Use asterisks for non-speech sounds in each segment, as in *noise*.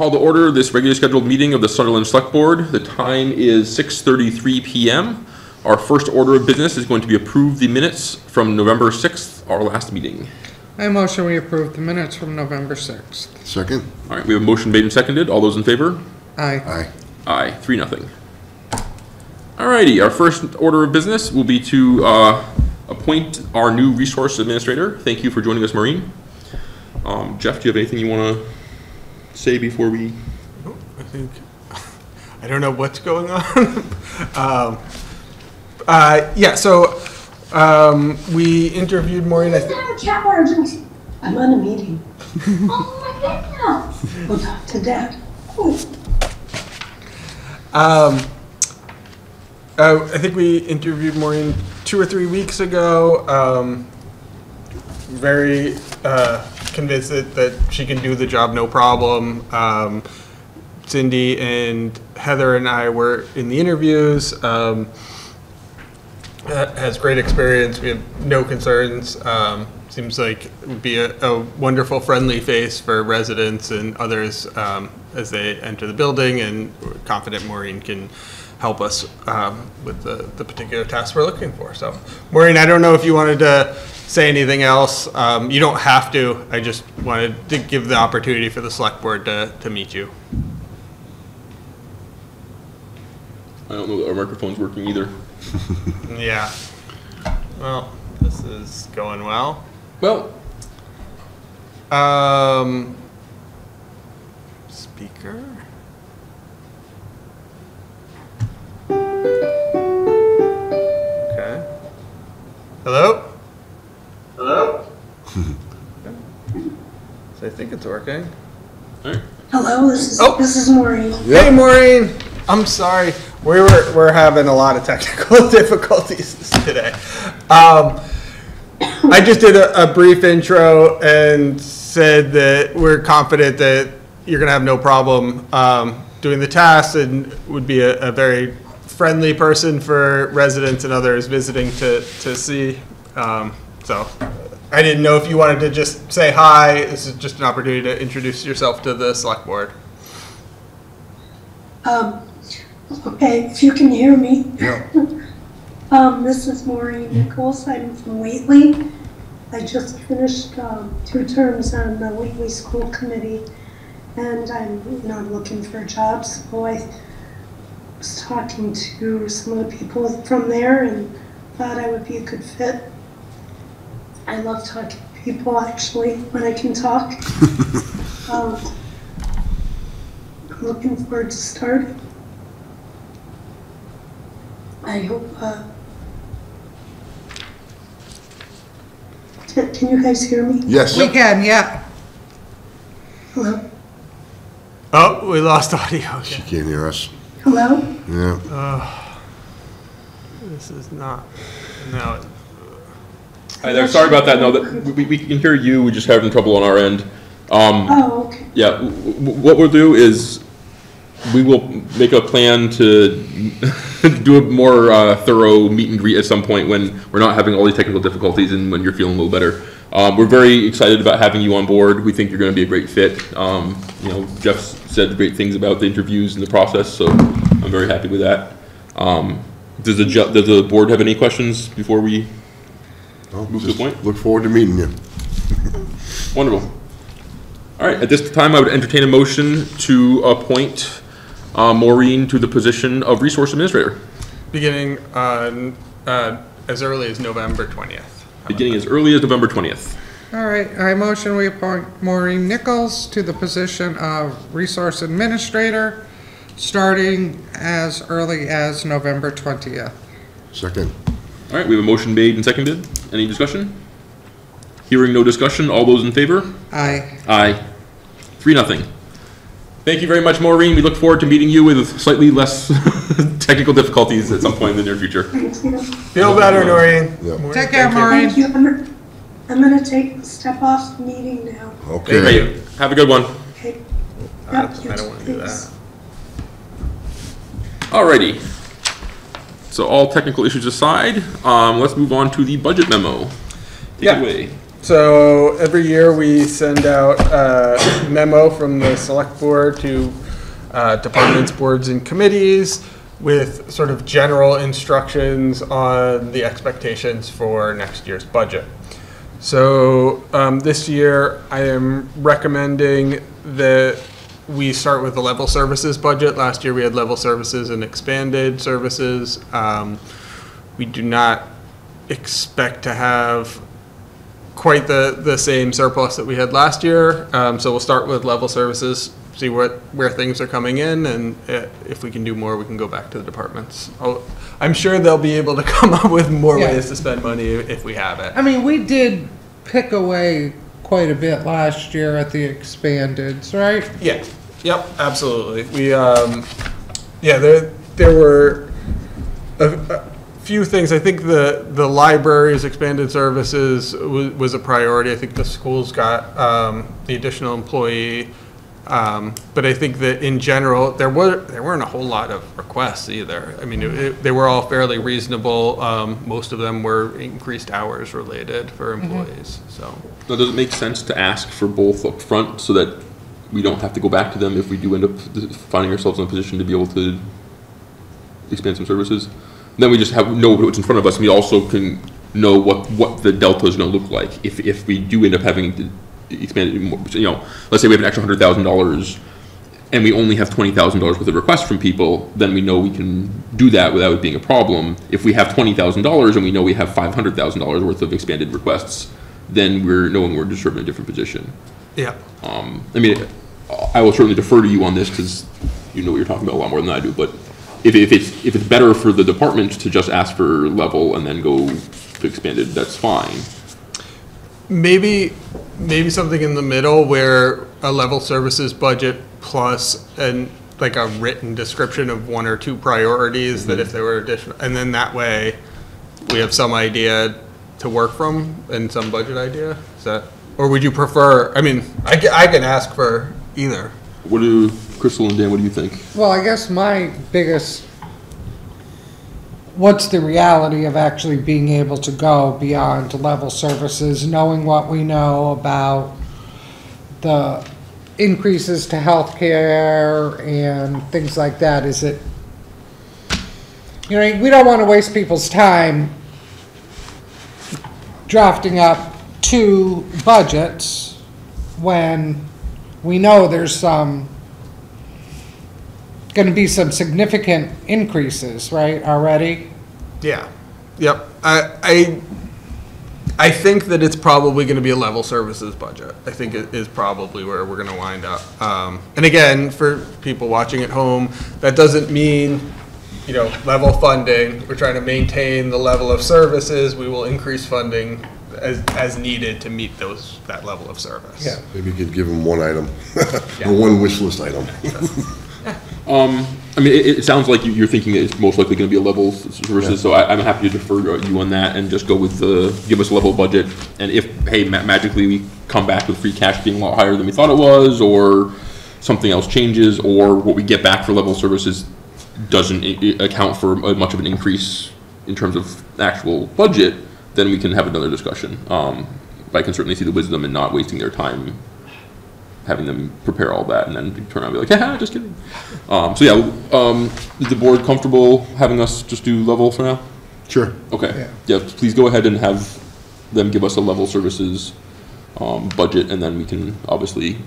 Call to order this regularly scheduled meeting of the Sunderland Select Board. The time is 6:33 PM. Our first order of business is going to be approve the minutes from November 6th, our last meeting. I motion we approve the minutes from November 6th. Second? All right, we have a motion made and seconded. All those in favor? Aye. Aye. Aye, three, nothing. All righty, our first order of business will be to uh, appoint our new resource administrator. Thank you for joining us, Maureen. Um, Jeff, do you have anything you want to say before we? I think, *laughs* I don't know what's going on. *laughs* um, uh, yeah, so um, we interviewed Maureen. I thi- No, cat emergency. I'm on a meeting. *laughs* oh my goodness. We'll talk to Dad. Um, uh, I think we interviewed Maureen two or three weeks ago. Um, very uh, convinced that, that she can do the job no problem. Um, Cindy and Heather and I were in the interviews. Um, has great experience. We have no concerns. Um, seems like it would be a, a wonderful, friendly face for residents and others um, as they enter the building. And we're confident Maureen can help us um, with the, the particular tasks we're looking for. So, Maureen, I don't know if you wanted to say anything else. Um, you don't have to. I just wanted to give the opportunity for the select board to, to meet you. I don't know that our microphone's working either. *laughs* Yeah. Well, this is going well. Well, Um, speaker. Think it's working. all right. Hello, this is Oh. this is Maureen. Hey, Maureen. I'm sorry. We were we're having a lot of technical *laughs* difficulties today. Um, I just did a, a brief intro and said that we're confident that you're going to have no problem um, doing the task and would be a, a very friendly person for residents and others visiting to, to see. Um, so I didn't know if you wanted to just say hi. This is just an opportunity to introduce yourself to the select board. Um, okay, if you can hear me. Yeah. *laughs* Um, this is Maureen Nichols. I'm from Whately. I just finished um, two terms on the Whately School Committee, and I'm you know I'm looking for a job. So I was talking to some of the people from there and thought I would be a good fit. I love talking to people actually when I can talk. *laughs* um, I'm looking forward to starting. I hope. Uh, can, can you guys hear me? Yes. We can, yeah. Hello. Oh, we lost audio. She can't hear us. Hello. Yeah. This is not, no. Hi there, sorry about that. No, that, we, we can hear you, we're just having trouble on our end. Um, Oh, okay. yeah, what we'll do is, we will make a plan to *laughs* do a more uh, thorough meet and greet at some point when we're not having all these technical difficulties and when you're feeling a little better. Um, we're very excited about having you on board. We think you're gonna be a great fit. Um, you know, Jeff said great things about the interviews and the process, so I'm very happy with that. Um, does the, does the board have any questions before we, Well, Move to the just point. Look forward to meeting you. *laughs* wonderful. All right, at this time, I would entertain a motion to appoint uh, Maureen to the position of Resource Administrator, Beginning on, uh, as early as November 20th. beginning as early as November 20th. All right, I motion we appoint Maureen Nichols to the position of Resource Administrator, starting as early as November 20th. Second? All right, we have a motion made and seconded. Any discussion? Hearing no discussion, all those in favor? Aye. Aye. Three, nothing. Thank you very much, Maureen. We look forward to meeting you with slightly less *laughs* technical difficulties at some point in the near future. Thank you. Feel better, Noreen. Yeah. Maureen, Take care, thank you. Maureen. Thank you. I'm, I'm gonna take a step off the meeting now. Okay. Great. Have a good one. Okay. I Yep, you don't wanna do that. Alrighty. So all technical issues aside, um, let's move on to the budget memo. Take Yeah. it away. So every year we send out a memo from the select board to uh, departments, boards, and committees with sort of general instructions on the expectations for next year's budget. So um, this year, I am recommending that we start with the level services budget. Last year, we had level services and expanded services. Um, We do not expect to have quite the, the same surplus that we had last year. Um, so we'll start with level services, see what, where things are coming in, and uh, if we can do more, we can go back to the departments. I'll- I'm sure they'll be able to *laughs* come up with more Yeah. ways to spend money if we have it. I mean, we did pick away quite a bit last year at the expandeds, right? Yeah, yep, absolutely. We, um, yeah, there, there were a, a few things. I think the, the library's expanded services was, was a priority. I think the schools got, um, the additional employee. Um, but I think that in general, there were, there weren't a whole lot of requests either. I mean, it, it- they were all fairly reasonable. Um, most of them were increased hours related for employees, so. Now, does it make sense to ask for both up front so that we don't have to go back to them if we do end up finding ourselves in a position to be able to expand some services? Then we just have, know what's in front of us, and we also can know what, what the delta is gonna look like. If, if we do end up having to expand, you know, let's say we have an extra hundred thousand dollars, and we only have twenty thousand dollars worth of requests from people, then we know we can do that without it being a problem. If we have twenty thousand dollars and we know we have five hundred thousand dollars worth of expanded requests, then we're knowing we're just sort of in a different position. Yeah. Um, I mean, I will certainly defer to you on this because you know what you're talking about a lot more than I do, but if, if it's, if it's better for the department to just ask for level and then go to expanded, that's fine. Maybe, maybe something in the middle where a level services budget plus and like a written description of one or two priorities that mm-hmm. if there were additional, and then that way we have some idea to work from and some budget idea. Is that, or would you prefer, I mean, I I can ask for either. What do, Crystal and Dan, what do you think? Well, I guess my biggest, what's the reality of actually being able to go beyond level services, knowing what we know about the increases to healthcare and things like that, is it, you know, we don't want to waste people's time drafting up two budgets when we know there's some gonna be some significant increases, right, already? Yeah. Yep. I, I, I think that it's probably gonna be a level services budget. I think it is probably where we're gonna wind up. Um, and again, for people watching at home, that doesn't mean, you know, level funding. We're trying to maintain the level of services. We will increase funding as, as needed to meet those, that level of service. Yeah. Maybe you could give them one item, *laughs* or one wish list item. *laughs* Um, I mean, it, it sounds like you- you're thinking that it's most likely gonna be a level s- services, so I, I'm happy to defer you on that and just go with the, give us a level budget. And if, hey, ma- magically we come back with free cash being a lot higher than we thought it was, or something else changes, or what we get back for level services doesn't i- i- account for a- much of an increase in terms of actual budget, then we can have another discussion. Um, but I can certainly see the wisdom in not wasting their time having them prepare all that and then turn around and be like, *laughs* haha, just kidding. Um, so yeah, um, is the board comfortable having us just do level for now? Sure. Okay, yeah, please go ahead and have them give us a level services, um, budget, and then we can obviously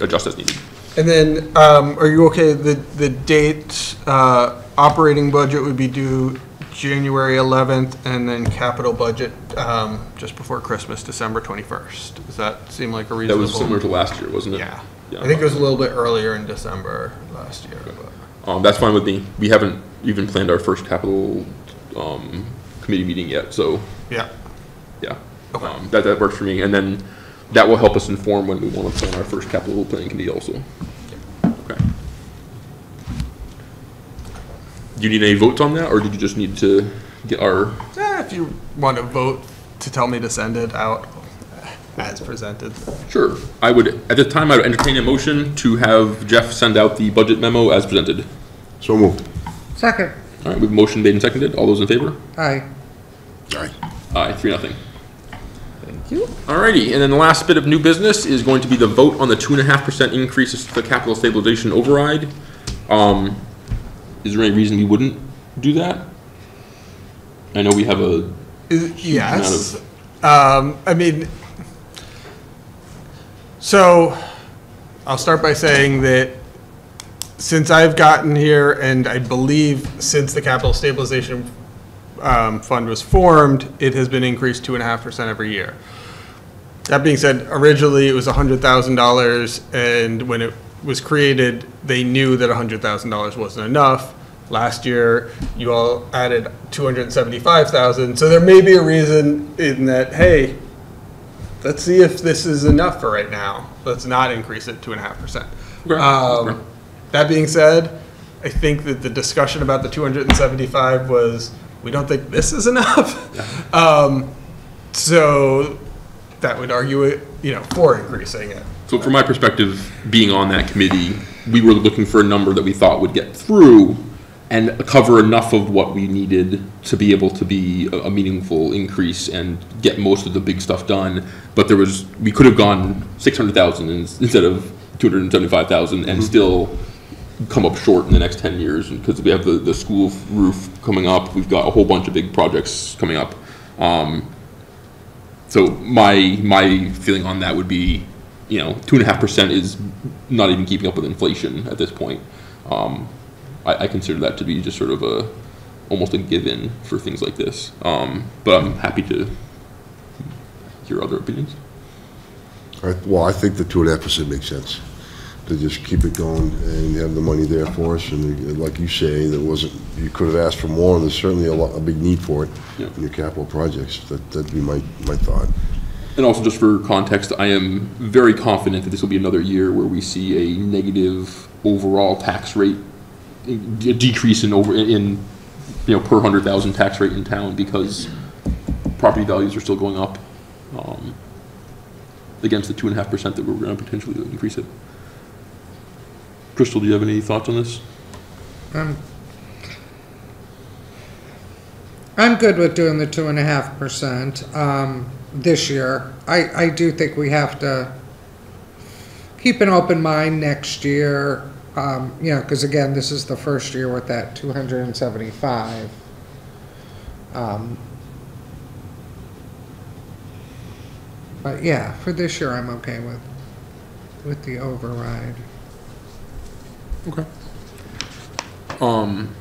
adjust as needed. And then, um, are you okay, the, the date, uh, operating budget would be due January eleventh, and then capital budget, um, just before Christmas, December twenty-first. Does that seem like a reasonable? That reasonable? was similar to last year, wasn't it? Yeah, I think it was a little bit earlier in December last year, but. Um, that's fine with me. We haven't even planned our first capital, um, committee meeting yet, so, Yeah, yeah. Okay. Um, that, that works for me, and then that will help us inform when we wanna plan our first capital planning committee also. Do you need any votes on that, or did you just need to get our, Eh, if you want to vote to tell me to send it out as presented. sure, I would, at this time, I would entertain a motion to have Jeff send out the budget memo as presented. So moved. Second, All right, we have a motion made and seconded, all those in favor? aye. Aye. Aye, three, nothing. Thank you. Alrighty, and then the last bit of new business is going to be the vote on the two and a half percent increase to the capital stabilization override. Um, is there any reason we wouldn't do that? I know we have a, Yes. Um, I mean, so I'll start by saying that since I've gotten here, and I believe since the capital stabilization um, fund was formed, it has been increased two and a half percent every year. That being said, originally it was hundred thousand dollars, and when it was created, they knew that hundred thousand dollars wasn't enough. Last year, you all added two hundred and seventy-five thousand, so there may be a reason in that, hey, let's see if this is enough for right now. Let's not increase it two and a half percent. Okay. Um, that being said, I think that the discussion about the two hundred and seventy-five was, we don't think this is enough. Um, so that would argue it, you know, for increasing it. so from my perspective, being on that committee, we were looking for a number that we thought would get through and cover enough of what we needed to be able to be a a meaningful increase and get most of the big stuff done. But there was, we could have gone six hundred thousand instead of two hundred and seventy-five thousand and still come up short in the next ten years, because we have the, the school roof coming up, we've got a whole bunch of big projects coming up. Um, so my, my feeling on that would be, you know, two and a half percent is not even keeping up with inflation at this point. Um, I, I consider that to be just sort of a, almost a given for things like this. Um, but I'm happy to hear other opinions. I- Well, I think the two and a half percent makes sense, to just keep it going and have the money there for us, and like you say, there wasn't, you could have asked for more, and there's certainly a lot, a big need for it Yeah. in your capital projects, that, that'd be my, my thought. And also, just for context, I am very confident that this will be another year where we see a negative overall tax rate, a decrease in over, in, you know, per hundred thousand tax rate in town because property values are still going up, um, against the two and a half percent that we're gonna potentially increase it. Crystal, do you have any thoughts on this? I'm, I'm good with doing the two and a half percent, um, this year. I, I do think we have to keep an open mind next year, um, you know, cause again, this is the first year with that two hundred and seventy-five. Um, But yeah, for this year, I'm okay with, with the override. Okay. Um,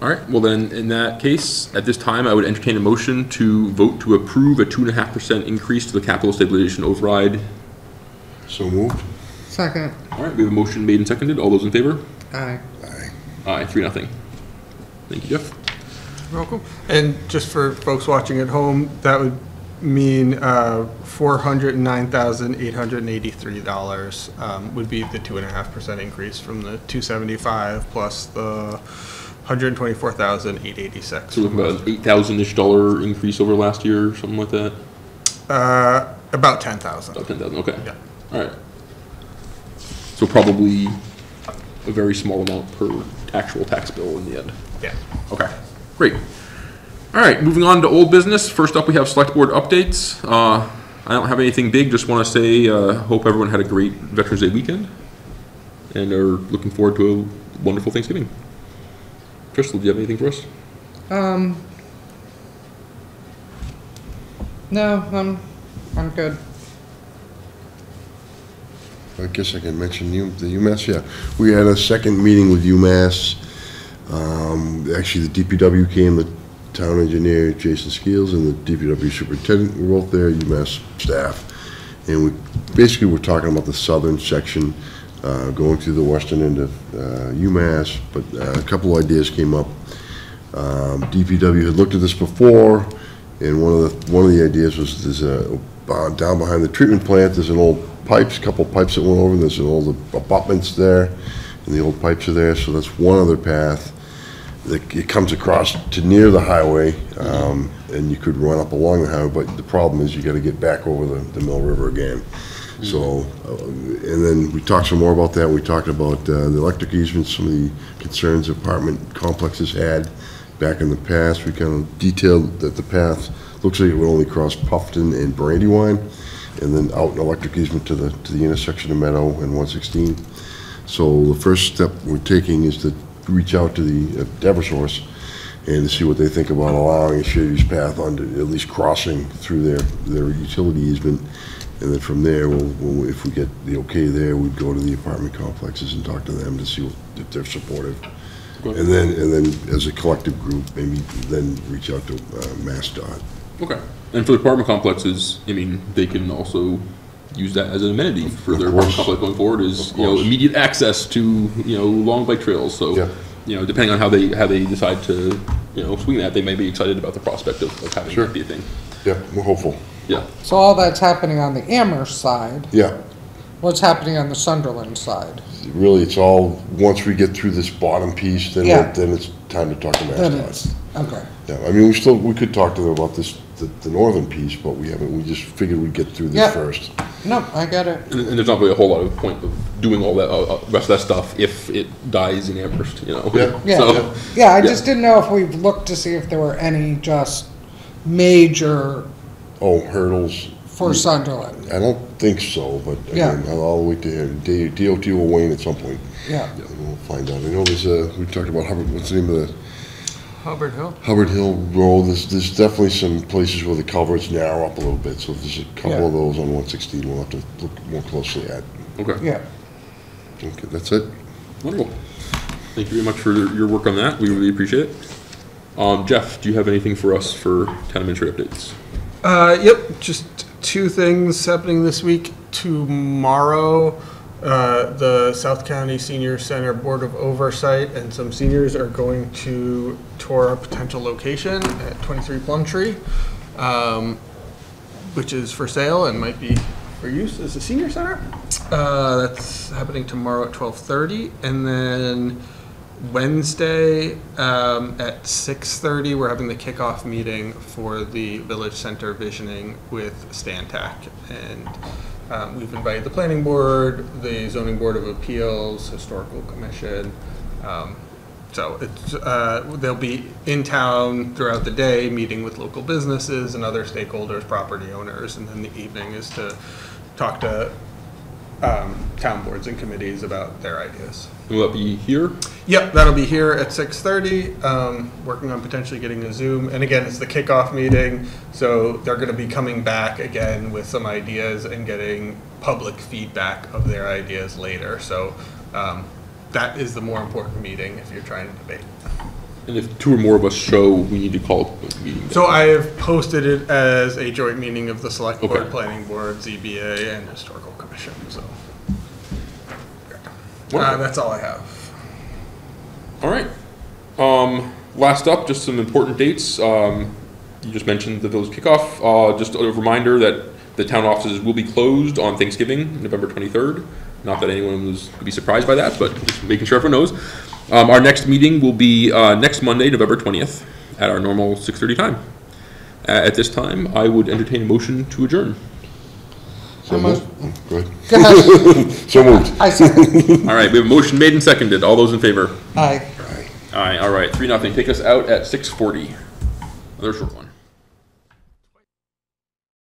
all right, well then, in that case, at this time, I would entertain a motion to vote to approve a two and a half percent increase to the capital stabilization override. So moved? Second, All right, we have a motion made and seconded. All those in favor? aye. Aye, Aye, three, nothing. Thank you, Jeff. Welcome. And just for folks watching at home, that would mean uh, $409,883 um, would be the two and a half percent increase from the 275 plus the 124,886. So we're looking about an eight thousand-ish dollar increase over last year, or something like that? Uh, About 10,000. About ten thousand, okay. Yeah. All right. So probably a very small amount per actual tax bill in the end. Yeah. Okay, great. All right, moving on to old business. First up, we have select board updates. Uh, I don't have anything big, just want to say, uh, hope everyone had a great Veterans Day weekend and are looking forward to a wonderful Thanksgiving. Crystal, do you have anything for us? Um. No, I'm, I'm good. I guess I can mention U- the UMass, yeah. We had a second meeting with UMass. Um, Actually, the DPW came, the town engineer, Jason Skeels, and the DPW superintendent were both there, UMass staff. And we, basically, we're talking about the southern section, uh, going through the western end of uh, UMass, but uh, a couple ideas came up. Um, DPW had looked at this before, and one of the, one of the ideas was, there's a, down behind the treatment plant, there's an old pipes, a couple pipes that went over, and there's an old abutments there, and the old pipes are there, so that's one other path. That it comes across to near the highway, um, and you could run up along the highway, but the problem is you gotta get back over the, the Mill River again. So, uh, and then we talked some more about that, we talked about uh, the electric easements, some of the concerns apartment complexes had back in the past. We kind of detailed that the path looks like it would only cross Puffton and Brandywine, and then out an electric easement to the, to the intersection of Meadow and 116. So the first step we're taking is to reach out to the uh, Eversource and see what they think about allowing a shared use path on, to- at least crossing through their, their utility easement. And then from there, we'll, we'll- if we get the okay there, we'd go to the apartment complexes and talk to them to see if they're supportive. And then, and then as a collective group, maybe then reach out to uh, MassDOT. Okay. And for the apartment complexes, I mean, they can also use that as an amenity for their apartment course. going forward is, you know, immediate access to, you know, long bike trails, so. Yeah. You know, depending on how they, how they decide to, you know, swing that, they may be excited about the prospect of, of having Sure. that be a thing. Yeah, we're hopeful. Yeah. So all that's happening on the Amherst side. Yeah, What's happening on the Sunderland side? really, it's all, once we get through this bottom piece, then, Yeah. then it's time to talk to Then MassDOT. it's, okay. Yeah, I mean, we still, we could talk to them about this, the, the northern piece, but we haven't, we just figured we'd get through Yeah. this first. No, I get it. And, and there's not really a whole lot of point of doing all that, uh, uh, rest of that stuff if it dies in Amherst, you know? Yeah. Yeah, So, yeah, I yeah. just didn't know if we've looked to see if there were any just major Oh, hurdles, for Sunderland. I don't think so, but Yeah. again, I'll, I'll wait to hear. D- DOT will wane at some point, Yeah, and we'll find out. I know there's a, we talked about Hubbard, what's the name of the, Hubbard Hill? Hubbard Hill Road, there's, there's definitely some places where the culverts narrow up a little bit, so there's a couple Yeah. of those on one sixteen, we'll have to look more closely at. okay, yeah. Okay, that's it? wonderful. Thank you very much for your work on that, we really appreciate it. Um, Jeff, do you have anything for us for town administrator updates? Uh, yep, just two things happening this week. Tomorrow, uh, the South County Senior Center Board of Oversight and some seniors are going to tour a potential location at 23 Plumtree, um, which is for sale and might be for use as a senior center. Uh, that's happening tomorrow at 12:30, and then Wednesday um, at 6:30, we're having the kickoff meeting for the Village Center Visioning with Stantec. And um, we've invited the Planning Board, the Zoning Board of Appeals, Historical Commission. Um, So it's, uh, they'll be in town throughout the day, meeting with local businesses and other stakeholders, property owners. And then the evening is to talk to um, town boards and committees about their ideas. Will that be here? Yep, that'll be here at six thirty. Um, working on potentially getting a Zoom, and again, it's the kickoff meeting, so they're going to be coming back again with some ideas and getting public feedback of their ideas later. So um, that is the more important meeting if you're trying to debate. And if two or more of us show, we need to call a meeting. So I have posted it as a joint meeting of the select board, Okay. planning board, ZBA, and historical commission. So uh, Wonderful. that's all I have. All right. Um, last up, just some important dates. Um, you just mentioned the village kickoff. Uh, just a reminder that the town offices will be closed on Thanksgiving, November 23rd. Not that anyone was would be surprised by that, but just making sure everyone knows. Um, our next meeting will be uh, next Monday, November 20th, at our normal 6:30 time. Uh, at this time, I would entertain a motion to adjourn. So Almost- moved. Go ahead. Go ahead. *laughs* So moved. I second. *laughs* All right, we have a motion made and seconded. All those in favor? Aye. Aye. All right, three nothing. Take us out at 6:40. Another short one.